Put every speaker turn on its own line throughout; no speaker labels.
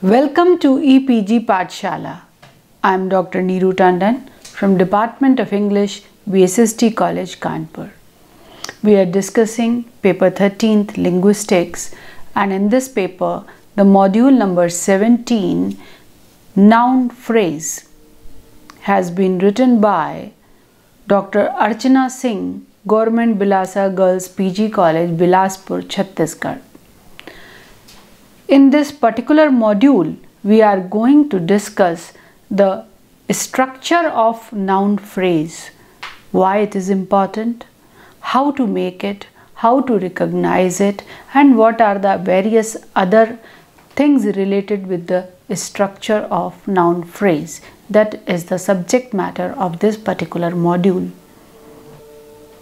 Welcome to EPG Pathshala. I am Dr. Neeru Tandon from Department of English, VSSD College, Kanpur. We are discussing paper 13th linguistics and in this paper the module number 17 noun phrase has been written by Dr. Archana Singh, Government Bilasa Girls PG College, Bilaspur, Chhattisgarh. In this particular module, we are going to discuss the structure of noun phrase, why it is important, how to make it, how to recognize it, and what are the various other things related with the structure of noun phrase. That is the subject matter of this particular module.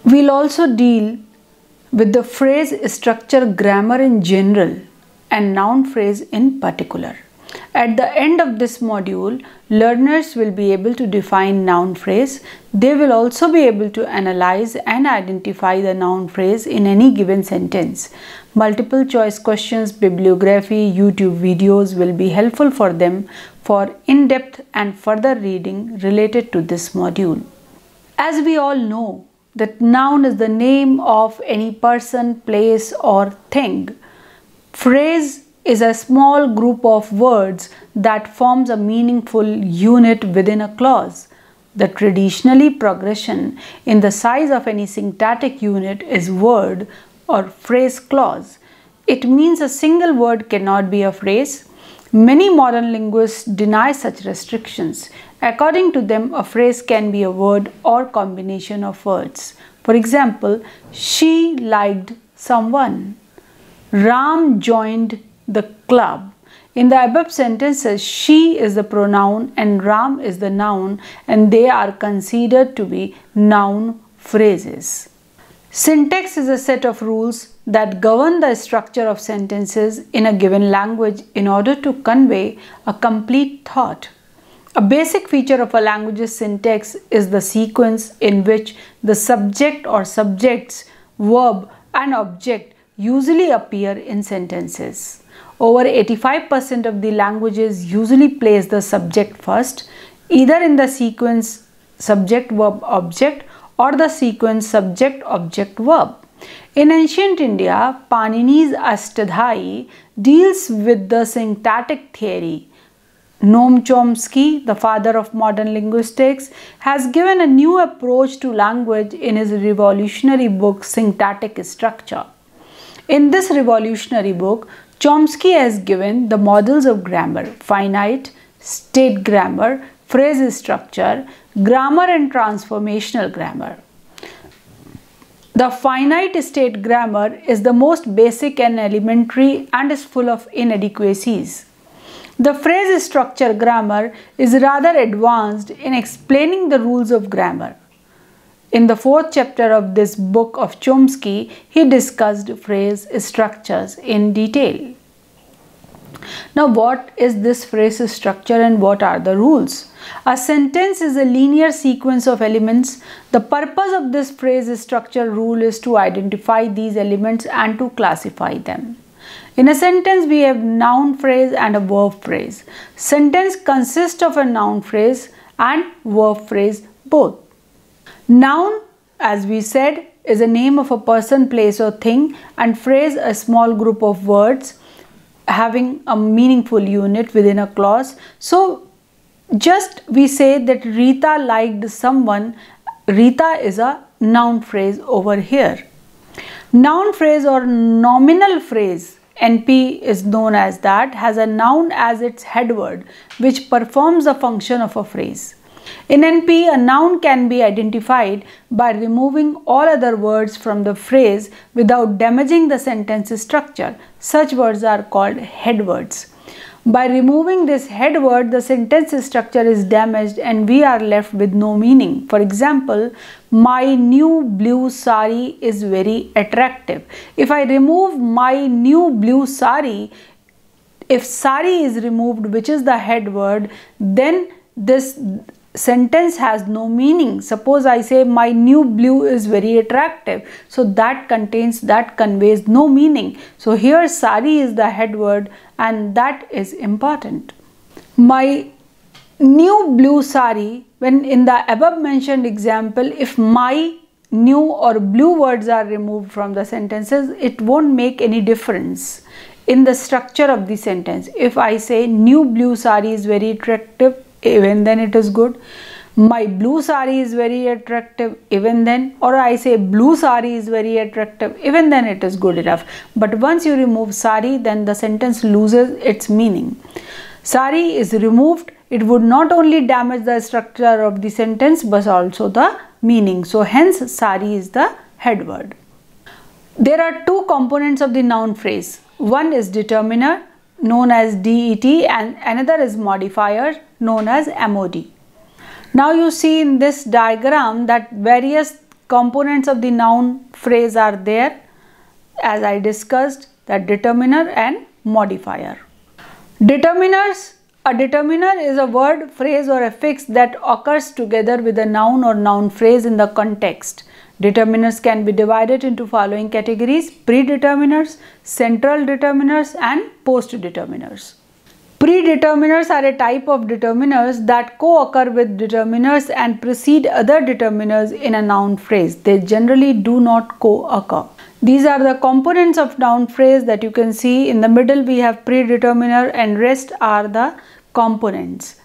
We'll also deal with the phrase structure grammar in general and noun phrase in particular. At the end of this module, learners will be able to define noun phrase. They will also be able to analyze and identify the noun phrase in any given sentence. Multiple choice questions, bibliography, YouTube videos will be helpful for them for in-depth and further reading related to this module. As we all know that noun is the name of any person, place or thing. Phrase is a small group of words that forms a meaningful unit within a clause. The traditionally progression in the size of any syntactic unit is word or phrase clause. It means a single word cannot be a phrase. Many modern linguists deny such restrictions. According to them, a phrase can be a word or combination of words. For example, she liked someone. Ram joined the club. In the above sentences, she is the pronoun and Ram is the noun and they are considered to be noun phrases. Syntax is a set of rules that govern the structure of sentences in a given language in order to convey a complete thought. A basic feature of a language's syntax is the sequence in which the subject or subjects, verb and object usually appear in sentences. Over 85% of the languages usually place the subject first, either in the sequence subject verb object or the sequence subject object verb. In ancient India, Panini's Ashtadhyayi deals with the syntactic theory. Noam Chomsky, the father of modern linguistics, has given a new approach to language in his revolutionary book Syntactic Structure. In this revolutionary book, Chomsky has given the models of grammar, finite, state grammar, phrase structure, grammar and transformational grammar. The finite state grammar is the most basic and elementary and is full of inadequacies. The phrase structure grammar is rather advanced in explaining the rules of grammar. In the fourth chapter of this book of Chomsky, he discussed phrase structures in detail. Now, what is this phrase structure and what are the rules? A sentence is a linear sequence of elements. The purpose of this phrase structure rule is to identify these elements and to classify them. In a sentence, we have noun phrase and a verb phrase. Sentence consists of a noun phrase and verb phrase both. Noun, as we said, is a name of a person, place or thing and phrase a small group of words having a meaningful unit within a clause. So just we say that Rita liked someone. Rita is a noun phrase over here. Noun phrase or nominal phrase NP is known as that has a noun as its head word which performs the function of a phrase. In NP, a noun can be identified by removing all other words from the phrase without damaging the sentence structure. Such words are called head words. By removing this head word, the sentence structure is damaged and we are left with no meaning. For example, my new blue sari is very attractive. If I remove my new blue sari, if sari is removed, which is the head word, then this sentence has no meaning. Suppose I say my new blue is very attractive. So that contains, that conveys no meaning. So here sari is the head word and that is important. My new blue sari, when in the above mentioned example, if my new or blue words are removed from the sentences, it won't make any difference in the structure of the sentence. If I say new blue sari is very attractive, even then it is good. My blue sari is very attractive, even then, or I say blue sari is very attractive, even then it is good enough. But once you remove sari, then the sentence loses its meaning. Sari is removed, it would not only damage the structure of the sentence but also the meaning. So hence sari is the head word. There are two components of the noun phrase. One is determiner known as DET and another is modifier known as MOD. Now you see in this diagram that various components of the noun phrase are there as I discussed that determiner and modifier. Determiners a determiner is a word, phrase or affix that occurs together with a noun or noun phrase in the context. Determiners can be divided into following categories predeterminers, central determiners and post-determiners. Predeterminers are a type of determiners that co-occur with determiners and precede other determiners in a noun phrase. They generally do not co-occur. These are the components of noun phrase that you can see. In the middle we have predeterminer and rest are the components.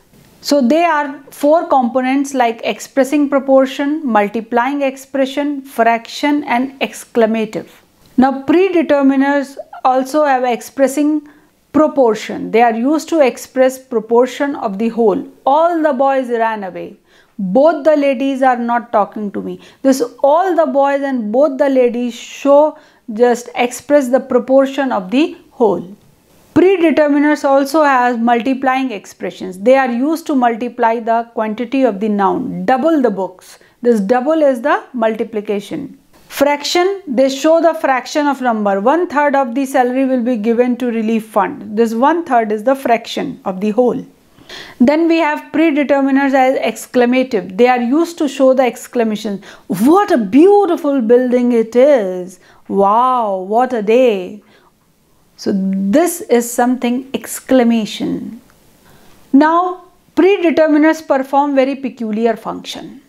So they are four components like expressing proportion, multiplying expression, fraction and exclamative. Now predeterminers also have expressing proportion. They are used to express proportion of the whole. All the boys ran away. Both the ladies are not talking to me. This all the boys and both the ladies show just express the proportion of the whole. Predeterminers also has multiplying expressions. They are used to multiply the quantity of the noun. Double the books. This double is the multiplication. Fraction, they show the fraction of number. One third of the salary will be given to relief fund. This one third is the fraction of the whole. Then we have predeterminers as exclamative. They are used to show the exclamation. What a beautiful building it is. Wow, what a day. So this is something exclamation. Now predeterminers perform very peculiar function.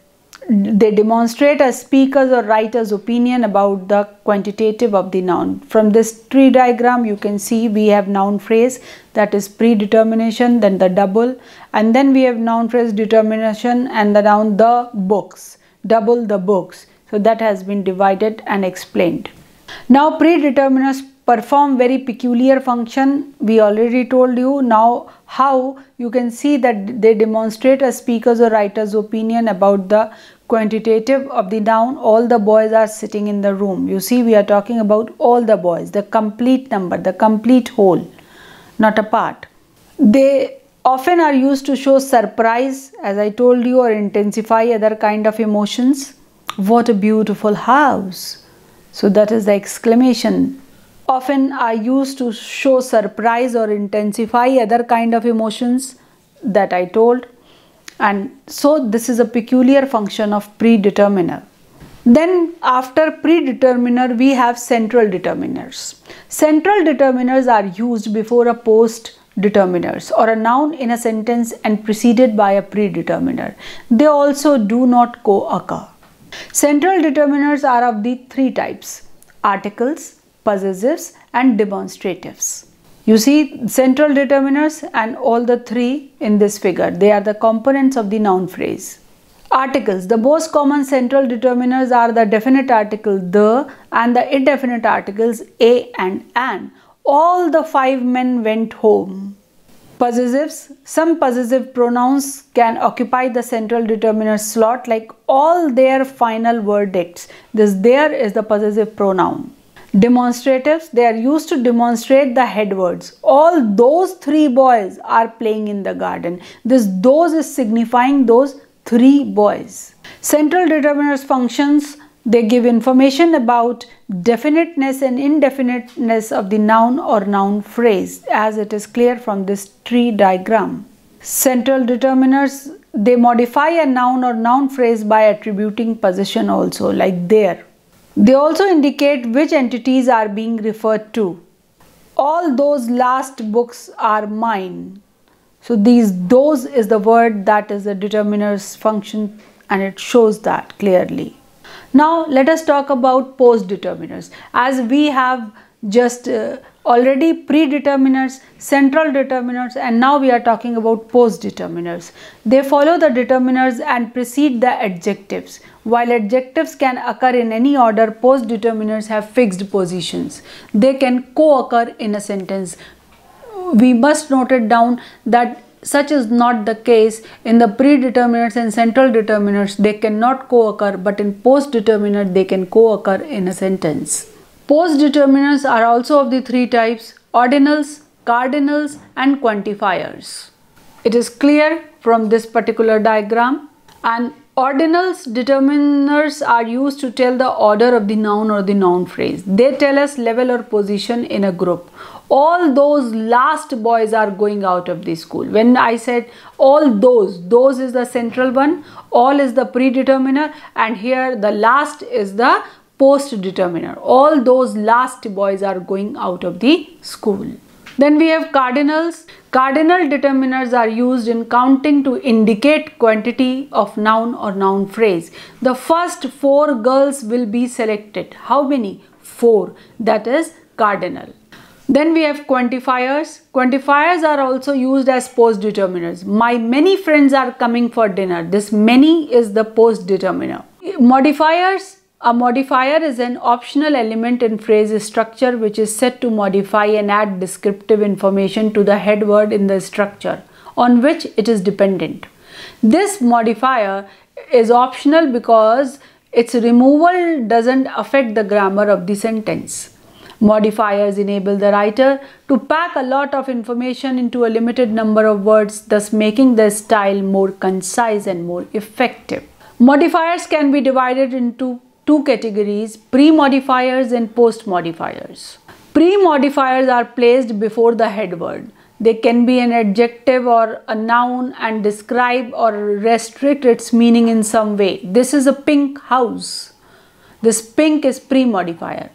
They demonstrate a speaker's or writer's opinion about the quantitative of the noun. From this tree diagram you can see we have noun phrase that is predetermination then the double and then we have noun phrase determination and the noun the books double the books. So that has been divided and explained. Now predeterminers perform very peculiar function we already told you. Now how? You can see that they demonstrate a speaker's or writer's opinion about the quantitative of the noun. All the boys are sitting in the room. You see we are talking about all the boys the complete number the complete whole not a part. They often are used to show surprise as i told you or intensify other kind of emotions. What a beautiful house. So that is the exclamation often are used to show surprise or intensify other kind of emotions that I told and so this is a peculiar function of predeterminer. Then after predeterminer we have central determiners. Central determiners are used before a post determiners or a noun in a sentence and preceded by a predeterminer. They also do not co-occur. Central determiners are of the three types articles, possessives and demonstratives. You see central determiners and all the three in this figure. They are the components of the noun phrase. Articles. The most common central determiners are the definite article the and the indefinite articles a and an. All the five men went home. Possessives. Some possessive pronouns can occupy the central determiner slot like all their final verdicts. This there is the possessive pronoun. Demonstratives, they are used to demonstrate the head words. All those three boys are playing in the garden. This those is signifying those three boys. Central determiners functions, they give information about definiteness and indefiniteness of the noun or noun phrase as it is clear from this tree diagram. Central determiners they modify a noun or noun phrase by attributing position also like there. They also indicate which entities are being referred to. All those last books are mine. So these those is the word that is the determiner's function and it shows that clearly. Now let us talk about post determiners. As we have just uh, already predeterminers, central determiners and now we are talking about post determiners. They follow the determiners and precede the adjectives. While adjectives can occur in any order, post determiners have fixed positions. They can co-occur in a sentence. We must note it down that such is not the case in the predeterminers and central determiners they cannot co-occur but in post determiner they can co-occur in a sentence. Post determiners are also of the three types ordinals, cardinals and quantifiers. It is clear from this particular diagram and ordinals determiners are used to tell the order of the noun or the noun phrase. They tell us level or position in a group. All those last boys are going out of the school. When I said all those, those is the central one, all is the predeterminer and here the last is the post determiner. All those last boys are going out of the school. Then we have cardinals. Cardinal determiners are used in counting to indicate quantity of noun or noun phrase. The first four girls will be selected. How many? Four. That is cardinal. Then we have quantifiers. Quantifiers are also used as post determiners. My many friends are coming for dinner. This many is the post determiner. Modifiers a modifier is an optional element in phrase structure which is set to modify and add descriptive information to the head word in the structure on which it is dependent. This modifier is optional because its removal doesn't affect the grammar of the sentence. Modifiers enable the writer to pack a lot of information into a limited number of words, thus making the style more concise and more effective. Modifiers can be divided into two categories pre-modifiers and post-modifiers. Pre-modifiers are placed before the head word. They can be an adjective or a noun and describe or restrict its meaning in some way. This is a pink house. This pink is pre-modifier.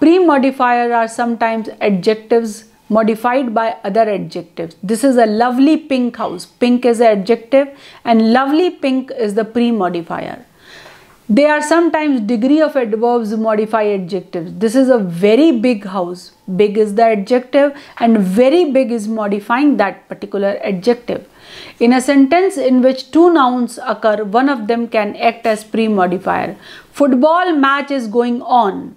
Pre-modifiers are sometimes adjectives modified by other adjectives. This is a lovely pink house. Pink is an adjective and lovely pink is the pre-modifier. They are sometimes degree of adverbs modify adjectives. This is a very big house. Big is the adjective and very big is modifying that particular adjective. In a sentence in which two nouns occur, one of them can act as pre-modifier. Football match is going on.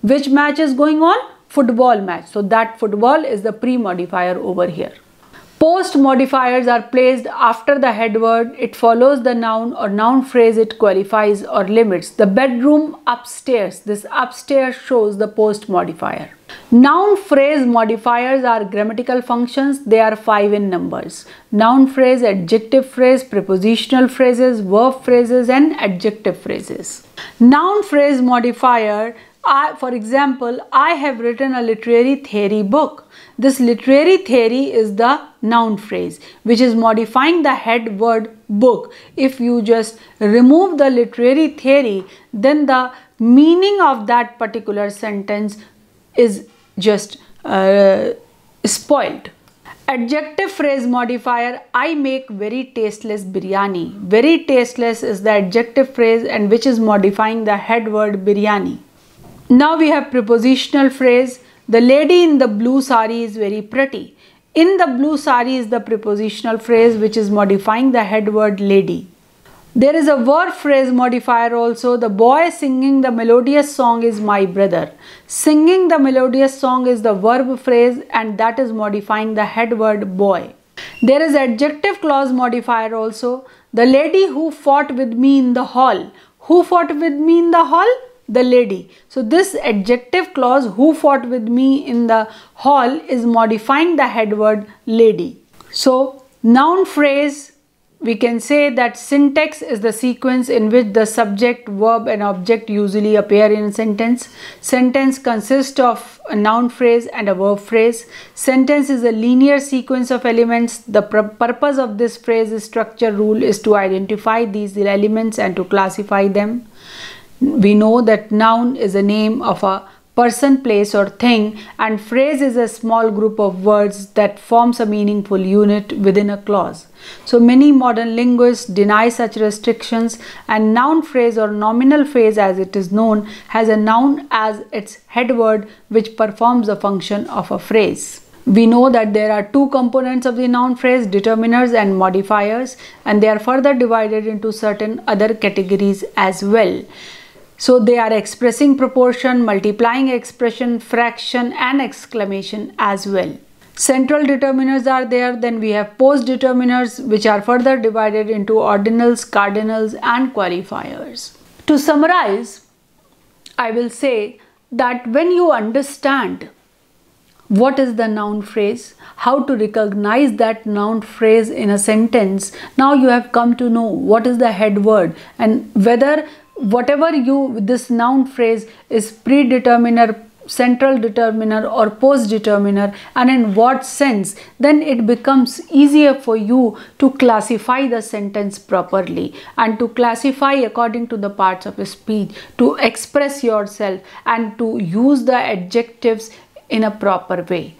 Which match is going on? Football match. So that football is the pre-modifier over here. Post modifiers are placed after the head word. It follows the noun or noun phrase it qualifies or limits. The bedroom upstairs. This upstairs shows the post modifier. Noun phrase modifiers are grammatical functions. They are five in numbers. Noun phrase, adjective phrase, prepositional phrases, verb phrases and adjective phrases. Noun phrase modifier I, for example, I have written a literary theory book. This literary theory is the noun phrase which is modifying the head word book. If you just remove the literary theory, then the meaning of that particular sentence is just uh, spoiled. Adjective phrase modifier I make very tasteless biryani. Very tasteless is the adjective phrase and which is modifying the head word biryani. Now we have prepositional phrase. The lady in the blue sari is very pretty. In the blue sari is the prepositional phrase which is modifying the head word lady. There is a verb phrase modifier also. The boy singing the melodious song is my brother. Singing the melodious song is the verb phrase and that is modifying the head word boy. There is adjective clause modifier also. The lady who fought with me in the hall. Who fought with me in the hall? The lady. So this adjective clause who fought with me in the hall is modifying the head word lady. So noun phrase we can say that syntax is the sequence in which the subject, verb and object usually appear in a sentence. Sentence consists of a noun phrase and a verb phrase. Sentence is a linear sequence of elements. The purpose of this phrase structure rule is to identify these elements and to classify them. We know that noun is a name of a person, place or thing and phrase is a small group of words that forms a meaningful unit within a clause. So many modern linguists deny such restrictions and noun phrase or nominal phrase as it is known has a noun as its head word which performs the function of a phrase. We know that there are two components of the noun phrase, determiners and modifiers and they are further divided into certain other categories as well. So they are expressing proportion, multiplying expression, fraction and exclamation as well. Central determiners are there. Then we have post determiners which are further divided into ordinals, cardinals and qualifiers. To summarize, I will say that when you understand what is the noun phrase, how to recognize that noun phrase in a sentence, now you have come to know what is the head word and whether whatever you this noun phrase is predeterminer central determiner or post determiner and in what sense then it becomes easier for you to classify the sentence properly and to classify according to the parts of speech to express yourself and to use the adjectives in a proper way.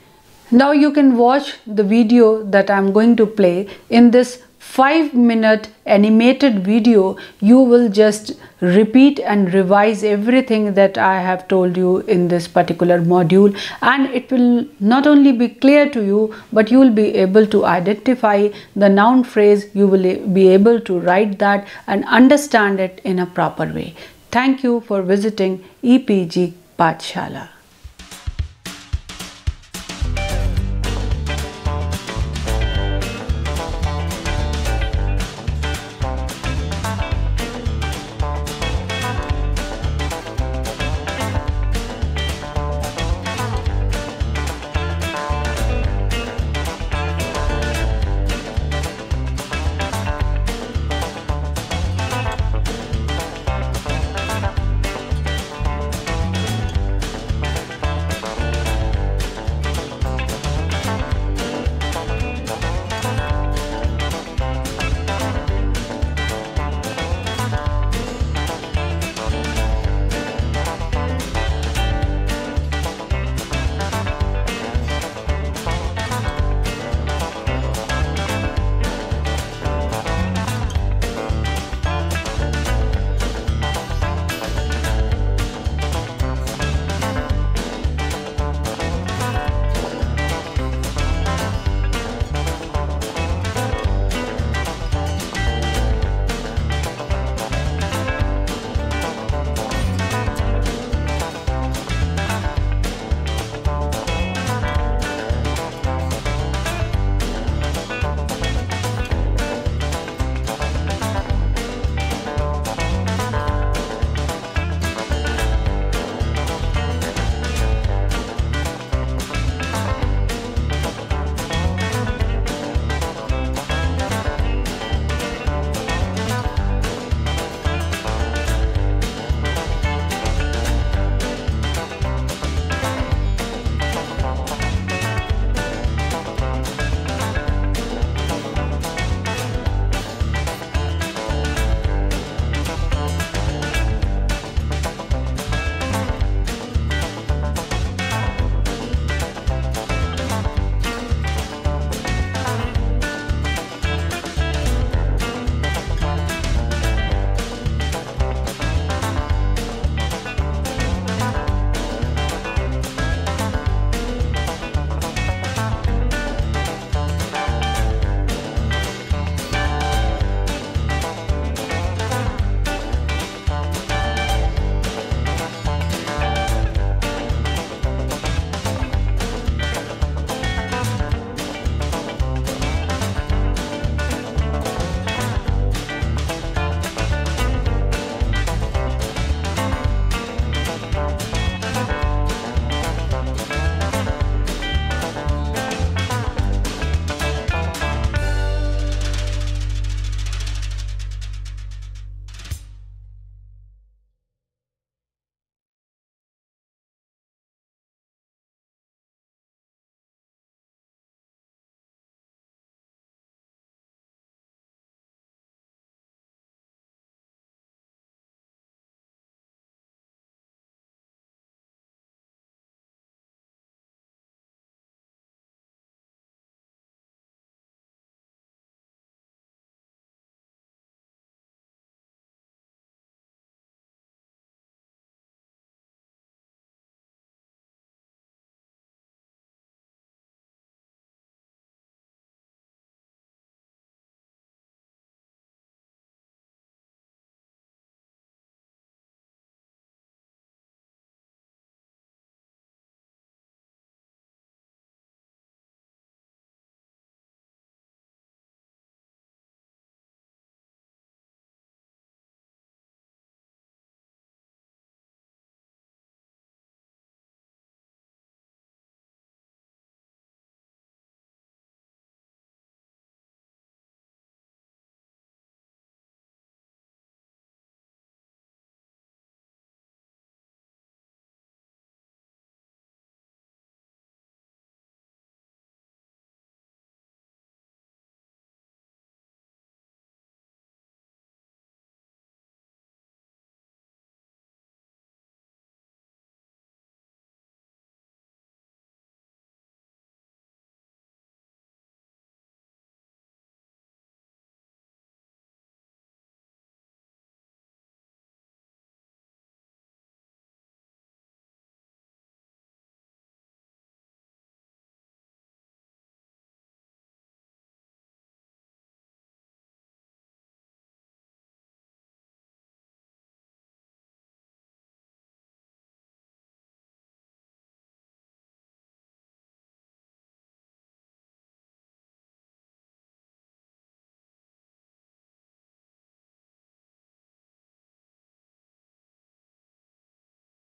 Now you can watch the video that i'm going to play in this 5 minute animated video you will just repeat and revise everything that I have told you in this particular module and it will not only be clear to you but you will be able to identify the noun phrase you will be able to write that and understand it in a proper way. Thank you for visiting EPG Pathshala.